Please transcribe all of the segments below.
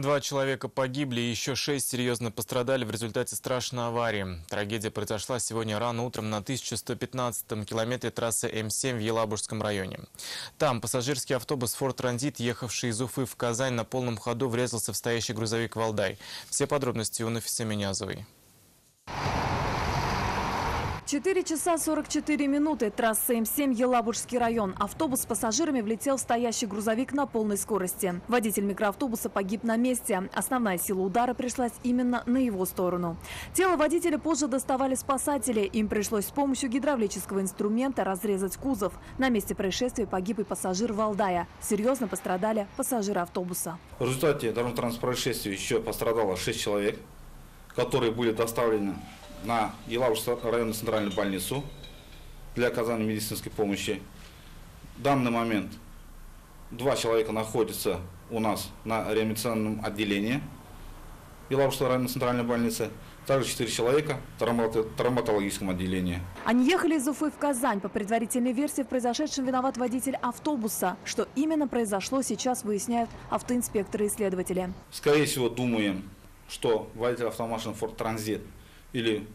Два человека погибли и еще шесть серьезно пострадали в результате страшной аварии. Трагедия произошла сегодня рано утром на 1115-м километре трассы М7 в Елабужском районе. Там пассажирский автобус «Форд Транзит», ехавший из Уфы в Казань, на полном ходу врезался в стоящий грузовик «Валдай». Все подробности у Нафиса Минязовой. 4 часа 44 минуты. Трасса М7 Елабужский район. Автобус с пассажирами влетел в стоящий грузовик на полной скорости. Водитель микроавтобуса погиб на месте. Основная сила удара пришлась именно на его сторону. Тело водителя позже доставали спасатели. Им пришлось с помощью гидравлического инструмента разрезать кузов. На месте происшествия погиб и пассажир Валдая. Серьезно пострадали пассажиры автобуса. В результате дорожно-транспортного происшествия еще пострадало 6 человек, которые были доставлены на Елабужскую районную центральную больницу для оказания медицинской помощи. В данный момент два человека находятся у нас на реанимационном отделении Елабужской районной центральной больницы. Также четыре человека в травматологическом отделении. Они ехали из Уфы в Казань. По предварительной версии, в произошедшем виноват водитель автобуса. Что именно произошло, сейчас выясняют автоинспекторы и следователи. Скорее всего, думаем, что водитель автомашины Ford Transit или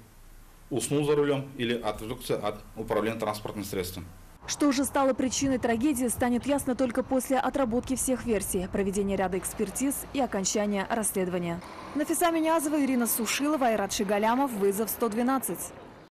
уснул за рулем, или отвлекся от управления транспортным средством. Что же стало причиной трагедии, станет ясно только после отработки всех версий, проведения ряда экспертиз и окончания расследования. Нафиса Минязова, Ирина Сушилова, Айрат Шигалямов, вызов 112.